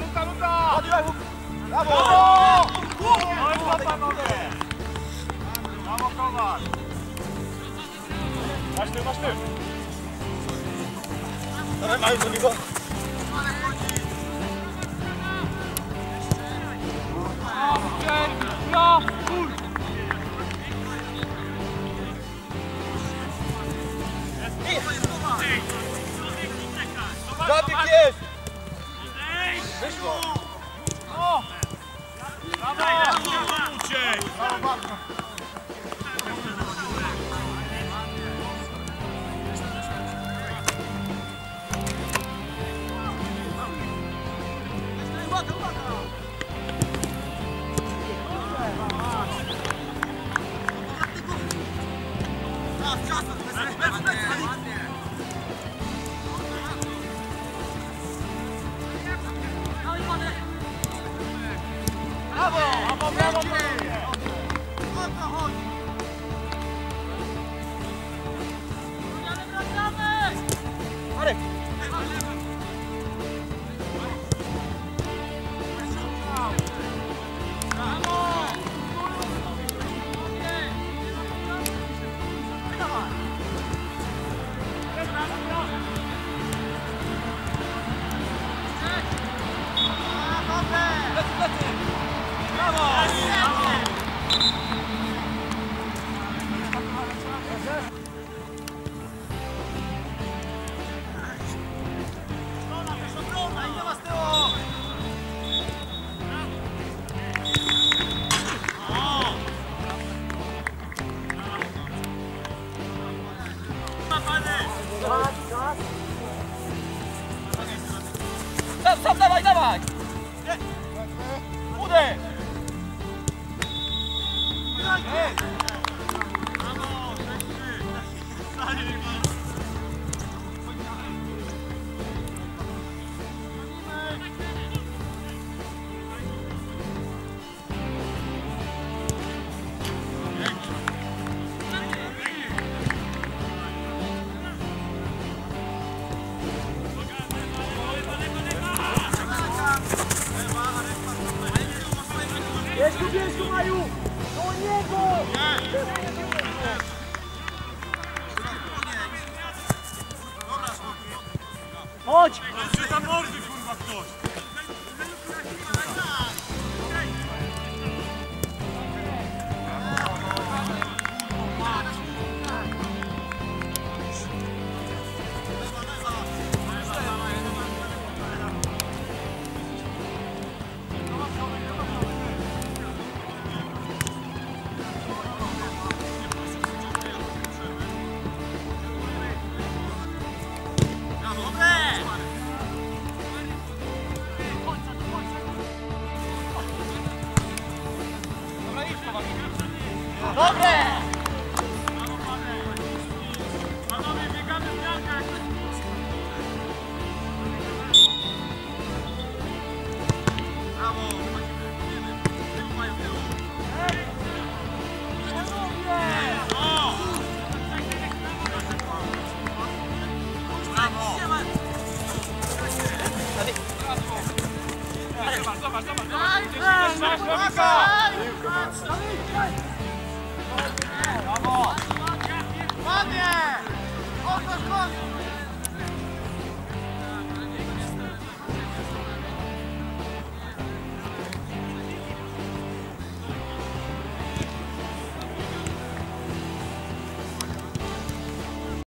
muka, muka. Tady je muka. Bravo. Bravo. Bravo, Kovář. Máš ty, máš ty. Tady mají, co Сейчас, сейчас, Brawo, Stop, stop, dawaj, dawaj! Uderz! Jest tu, Maju! Do niego! Chodź! Czy tam mordy, kurwa, ktoś? Dobre! 아,